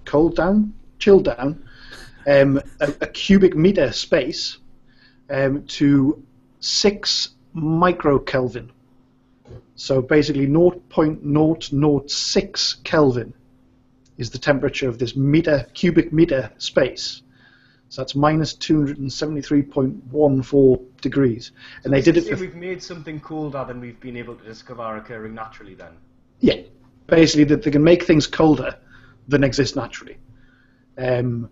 cold down, chilled down um, a, a cubic meter space um, to six microkelvin. So basically, 0.006 Kelvin is the temperature of this meter cubic meter space. So that's minus 273.14 degrees, and they did it Say we've made something colder than we've been able to discover occurring naturally. Then Yeah, basically that they can make things colder than exist naturally, um,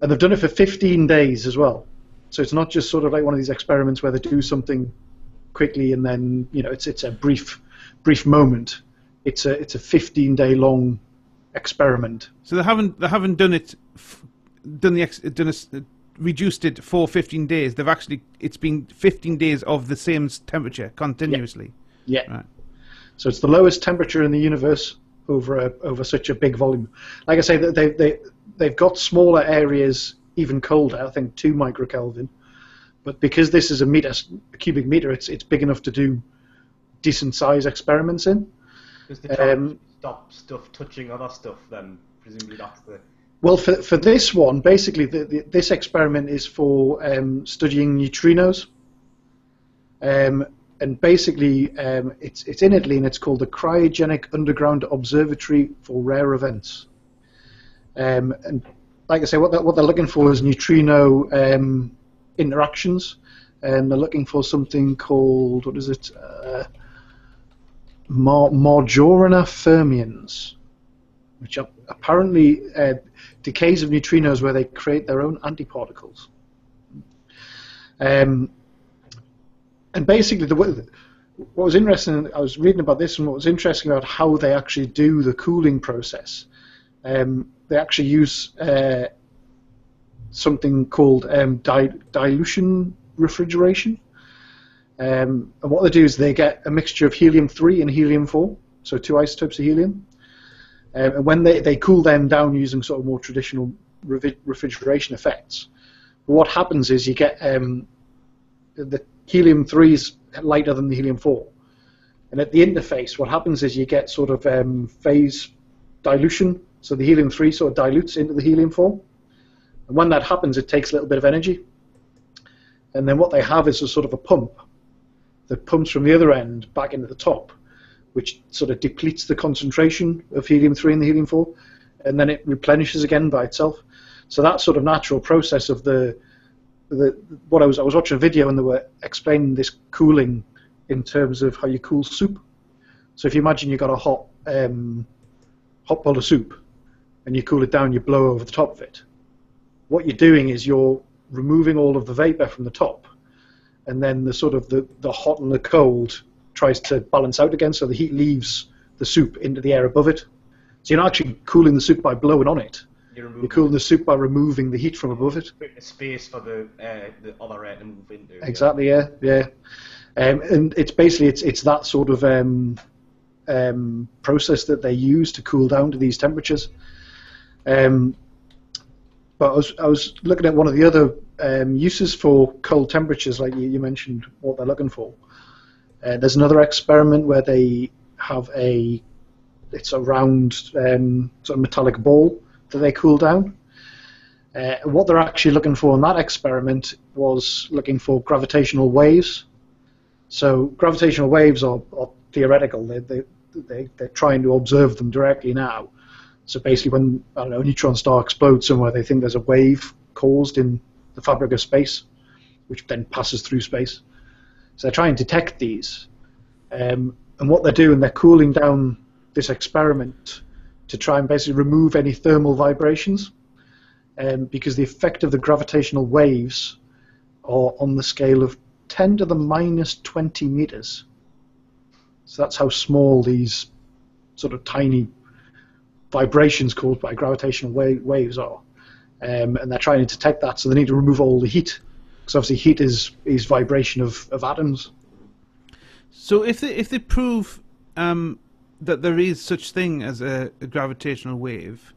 and they've done it for 15 days as well. So it's not just sort of like one of these experiments where they do something quickly and then you know it's it's a brief brief moment. It's a it's a 15 day long experiment. So they haven't they haven't done it, done the ex, done a reduced it for 15 days. They've actually it's been 15 days of the same temperature continuously. Yeah. Right. So it's the lowest temperature in the universe over a, over such a big volume. Like I say, they they they they've got smaller areas even colder. I think two microkelvin. But because this is a meter, a cubic meter, it's it's big enough to do decent size experiments in. They try Um, stop stuff touching other stuff, then presumably that's the. Well, for, for this one, basically, the, the, this experiment is for um, studying neutrinos. Um, and basically, um, it's, it's in Italy and it's called the Cryogenic Underground Observatory for Rare Events. Um, and like I say, what they're, what they're looking for is neutrino um, interactions. And they're looking for something called, what is it? Uh, fermions which are apparently uh, decays of neutrinos where they create their own antiparticles. Um, and basically, the, what was interesting, I was reading about this, and what was interesting about how they actually do the cooling process. Um, they actually use uh, something called um, di- dilution refrigeration. Um, and what they do is they get a mixture of helium 3 and helium 4, so two isotopes of helium. Um, and when they, they cool them down using sort of more traditional refrigeration effects, what happens is you get um, the helium 3 is lighter than the helium 4. And at the interface, what happens is you get sort of um, phase dilution. So the helium 3 sort of dilutes into the helium 4. And when that happens, it takes a little bit of energy. And then what they have is a sort of a pump that pumps from the other end back into the top which sort of depletes the concentration of helium 3 and the helium 4, and then it replenishes again by itself. So that sort of natural process of the, the what I was I was watching a video and they were explaining this cooling in terms of how you cool soup. So if you imagine you've got a hot um, hot bowl of soup and you cool it down, you blow over the top of it. What you're doing is you're removing all of the vapor from the top, and then the sort of the, the hot and the cold tries to balance out again, so the heat leaves the soup into the air above it. So you're not actually cooling the soup by blowing on it. Cooling the soup by removing the heat from above it. a space for the uh, the other air to move into. Exactly. Yeah. Yeah. Um, and it's basically it's it's that sort of um, um, process that they use to cool down to these temperatures. Um, but I was I was looking at one of the other um, uses for cold temperatures, like you, you mentioned, what they're looking for. Uh, there's another experiment where they have a it's a round um, sort of metallic ball that they cool down. Uh, what they're actually looking for in that experiment was looking for gravitational waves. So gravitational waves are, are theoretical. They, they, they, they're trying to observe them directly now. So basically, when I don't know, a neutron star explodes somewhere, they think there's a wave caused in the fabric of space, which then passes through space. So they're trying to detect these. Um, and what they're doing, they're cooling down this experiment to try and basically remove any thermal vibrations um, because the effect of the gravitational waves are on the scale of 10 to the minus 20 meters. So that's how small these sort of tiny vibrations caused by gravitational wa- waves are. Um, and they're trying to detect that, so they need to remove all the heat. Because obviously, heat is, is vibration of, of atoms. So if they if they prove um, that there is such thing as a, a gravitational wave,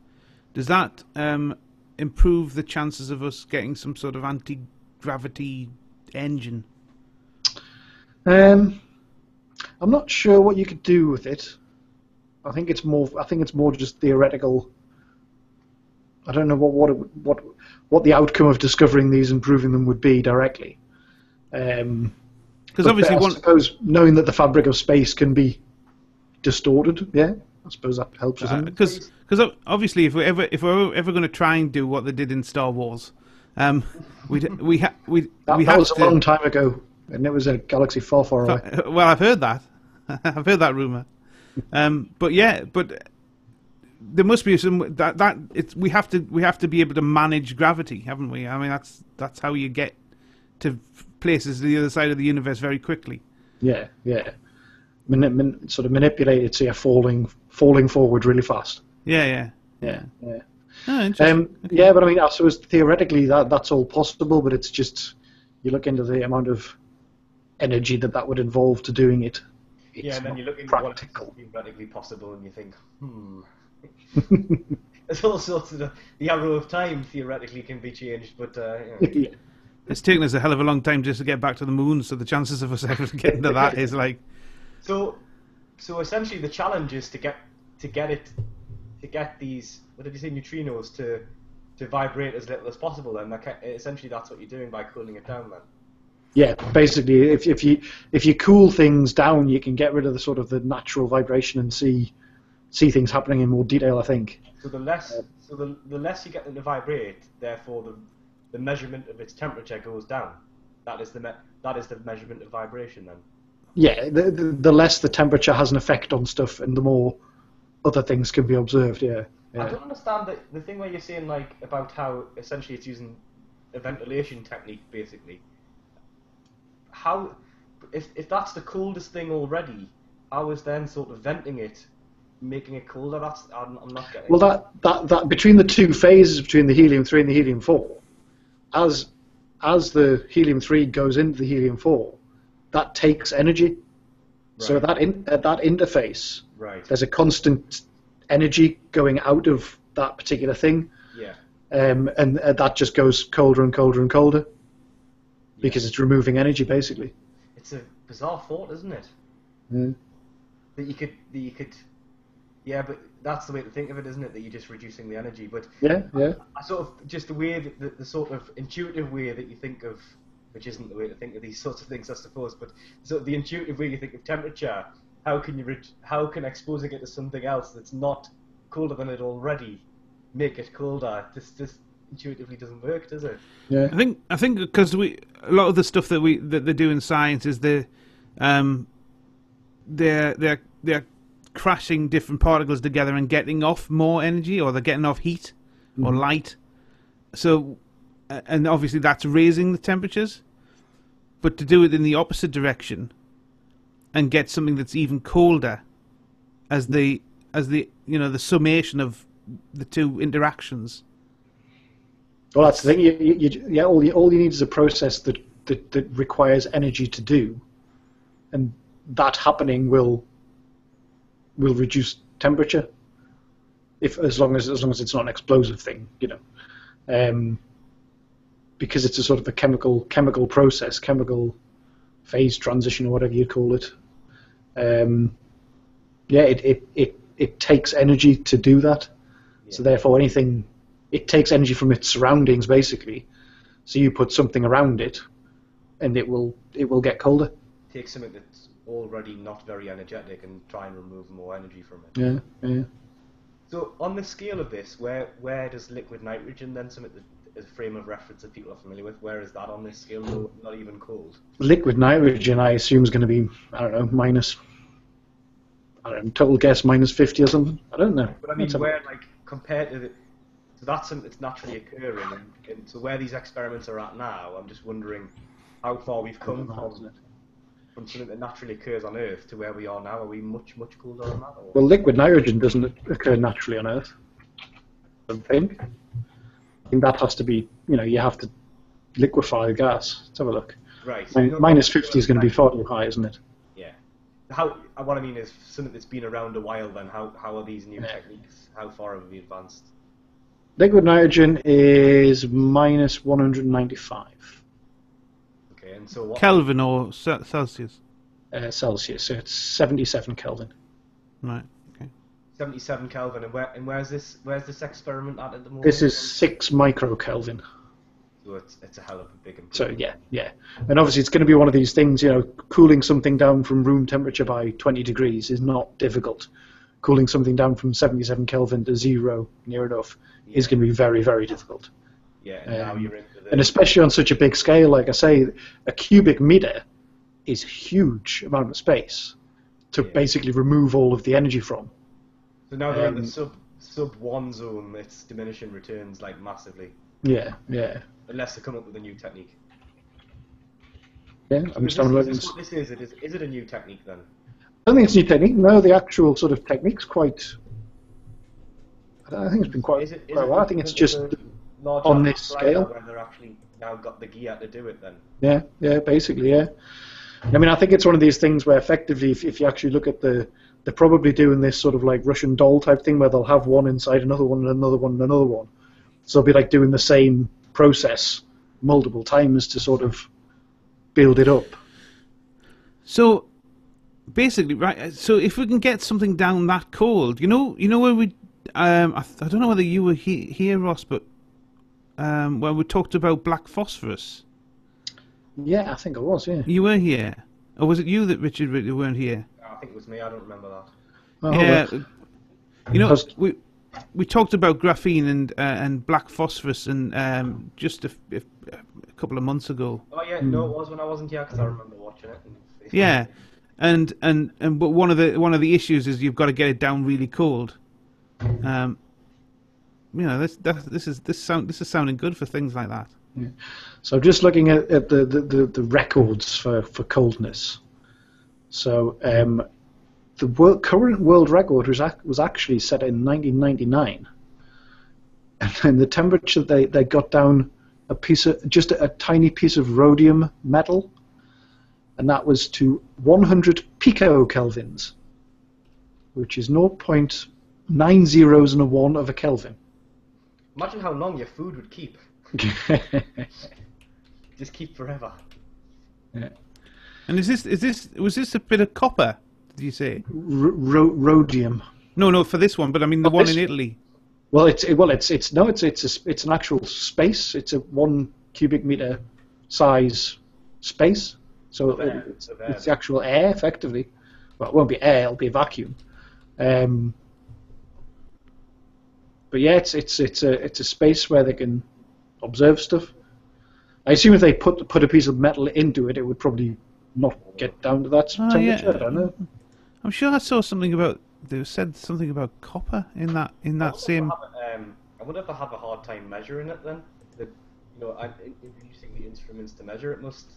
does that um, improve the chances of us getting some sort of anti gravity engine? Um, I'm not sure what you could do with it. I think it's more. I think it's more just theoretical. I don't know what what it, what what the outcome of discovering these and proving them would be directly. Um, Because but obviously, I one suppose knowing that the fabric of space can be distorted, yeah, I suppose that helps us. in- because because obviously if we're ever if we're ever going to try and do what they did in Star Wars, um, we we ha- we that we that was to. a long time ago, and it was a galaxy far, far away. Well, I've heard that. I've heard that rumor. Um, but yeah, but there must be some that that it's we have to we have to be able to manage gravity, haven't we? I mean, that's that's how you get to places the other side of the universe very quickly. Yeah, yeah. Mani- man- sort of manipulated it so you're falling falling forward really fast. Yeah, yeah. Yeah, yeah. Oh, interesting. Um, yeah, but I mean, I suppose theoretically that that's all possible, but it's just you look into the amount of energy that that would involve to doing it. It's Yeah, and then you look into practical. what's theoretically possible, and you think, hmm. there's all sorts of the, the arrow of time theoretically can be changed, but uh, you know. yeah. It's taken us a hell of a long time just to get back to the moon, so the chances of us ever getting to that is like, So, so essentially, the challenge is to get to get it to get these what did you say neutrinos to to vibrate as little as possible. Then that, essentially, that's what you're doing by cooling it down. Then. Yeah, basically, if if you if you cool things down, you can get rid of the sort of the natural vibration and see see things happening in more detail. I think. So the less so the, the less you get them to vibrate, therefore the the measurement of its temperature goes down. That is the me- that is the measurement of vibration. Then. Yeah, the, the the less the temperature has an effect on stuff, and the more other things can be observed. Yeah. I don't understand the, the thing where you're saying like about how essentially it's using a ventilation technique basically. How, if if that's the coldest thing already, how is then sort of venting it, making it colder? That's I'm, I'm not getting. Well, that, that that between the two phases between the helium three and the helium four, as as the helium three goes into the helium four, that takes energy. So that in, at that interface, right. there's a constant energy going out of that particular thing, Yeah. um, and uh, that just goes colder and colder and colder because it's removing energy basically. It's a bizarre thought, isn't it? Mm. That you could that you could. Yeah, but that's the way to think of it, isn't it? That you're just reducing the energy, but Yeah, yeah. I sort of just the way that the, the sort of intuitive way that you think of, which isn't the way to think of these sorts of things, I suppose, but sort of the intuitive way you think of temperature. How can you re- how can exposing it to something else that's not colder than it already make it colder? This this intuitively doesn't work, does it? Yeah. I think I think because we a lot of the stuff that we that they do in science is they um they're they're they're crashing different particles together and getting off more energy or they're getting off heat or light. So and obviously that's raising the temperatures. But to do it in the opposite direction and get something that's even colder as the as the you know the summation of the two interactions. Well, that's the thing. You, you, you, yeah, all you, all you need is a process that, that, that requires energy to do, and that happening will will reduce temperature. If as long as as long as it's not an explosive thing, you know, um, because it's a sort of a chemical chemical process, chemical phase transition or whatever you call it. Um, yeah, it, it, it, it takes energy to do that. So therefore, anything it takes energy from its surroundings basically. So you put something around it, and it will it will get colder. Take something that's already not very energetic and try and remove more energy from it. Yeah, yeah. So on the scale of this, where where does liquid nitrogen then something that is a frame of reference that people are familiar with? Where is that on this scale? No, not even cold. Liquid nitrogen, I assume, is going to be I don't know minus. I don't know, total guess minus fifty or something. I don't know. But I mean, a- where like compared to the, so that's something that's naturally occurring, and, and so where these experiments are at now, I'm just wondering how far we've come from, from something that naturally occurs on Earth to where we are now. Are we much much colder than that? Or? Well, liquid nitrogen doesn't occur naturally on Earth. I don't think. I think that has to be, you know, you have to liquefy the gas. Let's have a look. right. so Min- minus 50 is going to be far too high, isn't it? Yeah. How uh, what I mean is something that's been around a while. Then how how are these new Yeah. techniques? How far have we advanced? Liquid nitrogen is minus 195 Okay, and so what? Kelvin or Celsius. uh, Celsius, so it's 77 Kelvin. Right. Okay. 77 Kelvin, and where and where's this where's this experiment at at the moment? This is 6 microkelvin. So it's, it's a hell of a big improvement. So yeah, yeah. And obviously it's going to be one of these things, you know, cooling something down from room temperature by 20 degrees is not difficult. Cooling something down from 77 Kelvin to zero, near enough, is going to be very, very difficult. Yeah, and now Um, you're into the And especially on such a big scale, like I say, a cubic meter is a huge amount of space to Yeah. basically remove all of the energy from. So now they're in um, the sub sub one zone. It's diminishing returns like massively, Yeah, yeah. unless they come up with a new technique. Yeah, I'm just having a is this this is? It is is it a new technique then? I don't think it's a new technique. No, the actual sort of technique's quite. I don't- I think it's been quite. Is it? Is quite it well. I think it's just. on this scale. Where they're actually now got the gear to do it then. Yeah, yeah, basically, yeah. I mean, I think it's one of these things where effectively, if, if you actually look at the they're probably doing this sort of like Russian doll type thing where they'll have one inside another one and another one and another one. So they'll be like doing the same process multiple times to sort of build it up. So basically, right. So if we can get something down that cold, you know, you know where we, um, I, I don't know whether you were he, here, Ross, but um, when we talked about black phosphorus, Yeah, I think I was. Yeah. you were here, or was it you that Richard that weren't here? I think it was me. I don't remember that. Oh, yeah, well, you know, How's- we we talked about graphene and uh, and black phosphorus and um, just a, a, a couple of months ago. Oh yeah, no, it was when I wasn't here because I remember watching it. And Yeah, and and and but one of the one of the issues is you've got to get it down really cold. Um, you know, this that, this is this sound this is sounding good for things like that. Yeah. So just looking at, at the, the, the, the records for, for coldness. So um, the world, current world record was, ac- was actually set in 1999. And then the temperature they, they got down a piece of just a, a tiny piece of rhodium metal, and that was to 100 picokelvins, which is 0.90 and a one of a Kelvin. Imagine how long your food would keep. Just keep forever. And is this is this was this a bit of copper? Did you say? R- ro- rhodium. No, no, for this one, but I mean the Oh, one this- in Italy. Well, it's it, well, it's it's no, it's it's a, s- it's an actual space. It's a one cubic meter size space. So Of air. it- it's, it's the actual air, effectively. Well, it won't be air; it'll be a vacuum. Um, but yeah, it's it's it's a it's a space where they can observe stuff. I assume if they put put a piece of metal into it, it would probably not get down to that Oh, temperature. yeah. I don't know. I'm sure I saw something about they said something about copper in that in that wonder if same. I um, I wonder if I have a hard time measuring it then. That you know, I, in, in using the instruments to measure it must.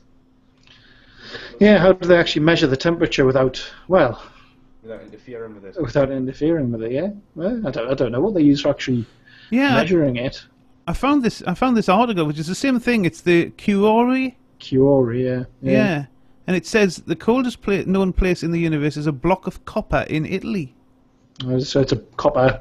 Yeah, how do they actually measure the temperature without well Without interfering with it. without interfering with it? Yeah, well, I don't I don't know what they use for actually Yeah, measuring it. I found this. I found this article, which is the same thing. It's the CUORE. Curie, yeah. Yeah. And it says the coldest pla- known place in the universe is a block of copper in Italy. Oh, So it's a copper.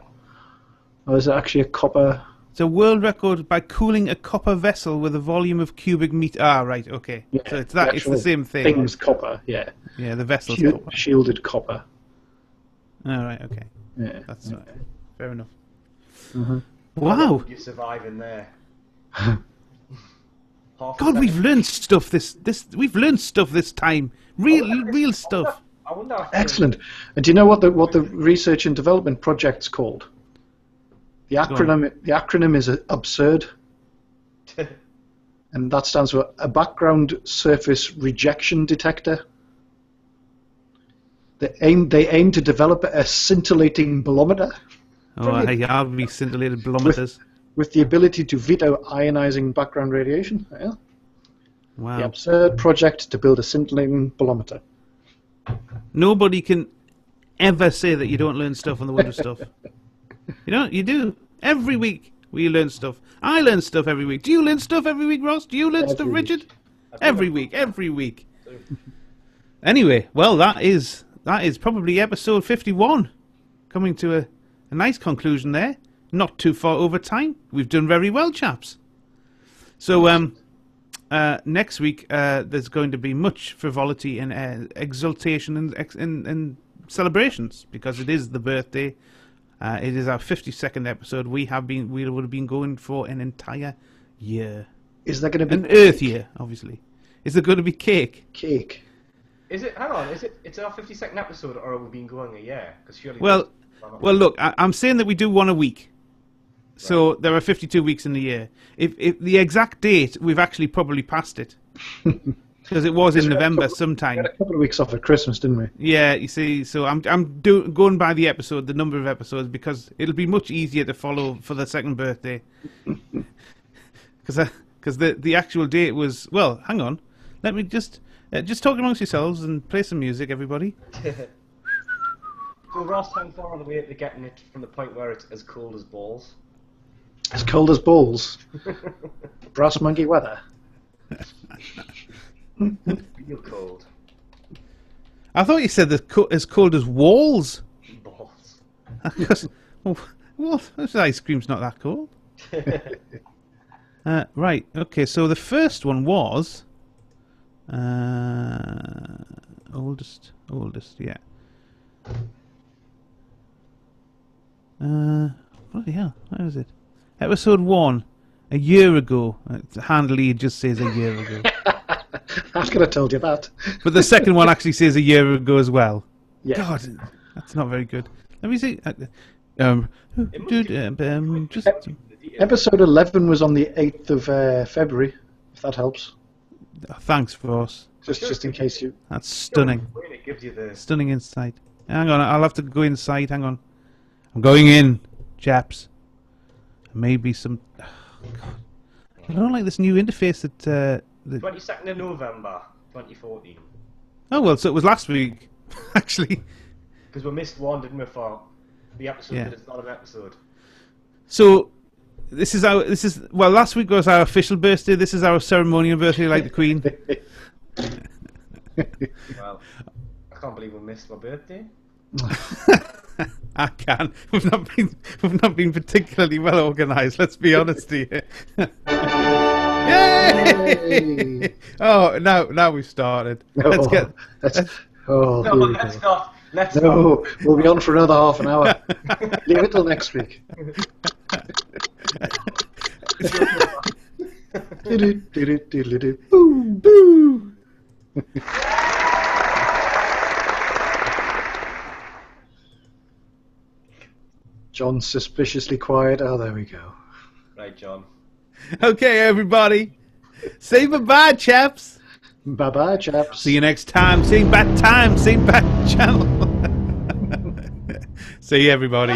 Oh, is it actually a copper? It's a world record by cooling a copper vessel with a volume of cubic meter. Ah, right, okay. Yeah, so it's that. It's the same thing. Thing's copper, yeah. Yeah, the vessel's Shield, copper. shielded copper. All right, okay. Yeah. That's right. Fair enough. Mhm. Wow. You survive in there. Half God, we've learned stuff. This, this, we've learned stuff this time. Real, real stuff. I wonder. If Excellent. And uh, do you know what the what the research and development project's called? The acronym the acronym is uh, absurd, and that stands for a background surface rejection detector. They aim they aim to develop a scintillating bolometer Oh, I have me scintillated barometers. with the ability to veto ionizing background radiation. Yeah. The absurd project to build a scintillating bolometer. Nobody can ever say that you don't learn stuff on the Wonder Stuff. You know, you do. Every week we learn stuff. I learn stuff every week. Do you learn stuff every week, Ross? Do you learn Every stuff, week. Richard? Every week, every week. Anyway, well, that is that is probably episode fifty-one, coming to a, a nice conclusion there. Not too far over time. We've done very well, chaps. So, um, uh, next week uh, there's going to be much frivolity and uh, exultation and, ex- and and celebrations because it is the birthday. Uh, it is our fifty-second episode. We have been we would have been going for an entire year, Is there going to be an be Earth year, obviously. Is there going to be cake? cake? Is it? Hang on. Is it? It's our fifty-second episode, or have we been going a year? Because surely. Well, Well, well, look, I, I'm saying that we do one a week. So there are 52 weeks in the year. If, if the exact date, we've actually probably passed it because it was in we had a November couple- We sometime. had a couple of weeks off at Christmas, didn't we? Yeah, you see, so I'm I'm do, going by the episode, the number of episodes, because it'll be much easier to follow for the second birthday. Because because the the actual date was well. Hang on, let me just uh, just talk amongst yourselves and play some music, everybody. so Ross, how far on the way to getting it from the point where it's as cold as balls? As cold as balls. Brass monkey weather. You're cold. I thought you said the co- as cold as walls. Balls. Because well, well, this ice cream's not that cold. Uh, right. Okay. So the first one was uh, oldest. Oldest. Yeah. Uh, bloody hell. Where is it? Episode one. A year ago. Uh, handily, it just says a year ago. I could have told you that. But the second one actually says a year ago as well. Yeah. God, that's not very good. Let me see. uh, Um, dude, um, um, just Episode 11 was on the 8th of uh, February, if that helps. oh, thanks, Force. Just just in case you. That's stunning. It gives you the Stunning insight. Hang on, I'll have to go inside. Hang on. I'm going in, chaps. Maybe some. Oh, God. I don't like this new interface that. Uh, that 22nd of November 2014. oh well, so it was last week, actually. Because we missed one, didn't we, for the episode Yeah. that it's not an episode. So this is our. This is well. Last week was our official birthday. This is our ceremonial birthday, like the Queen. Well, I can't believe we missed my birthday. I can. We've not been. We've not been particularly well organised. Let's be honest here. Yay! Yay! Oh, now now we've started. Let's get. Let's, oh, No, we let's go. not. Let's not. No, we'll be on for another half an hour. Leave it till next week. Do-do-do-do-do-do. Boo! Boo! John's suspiciously quiet. Oh, there we go. Right, John. Okay, everybody. Say bye-bye, chaps. Bye bye, chaps. See you next time. Same bad time. Same bad channel. See you, everybody.